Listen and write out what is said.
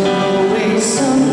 always something